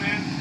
man.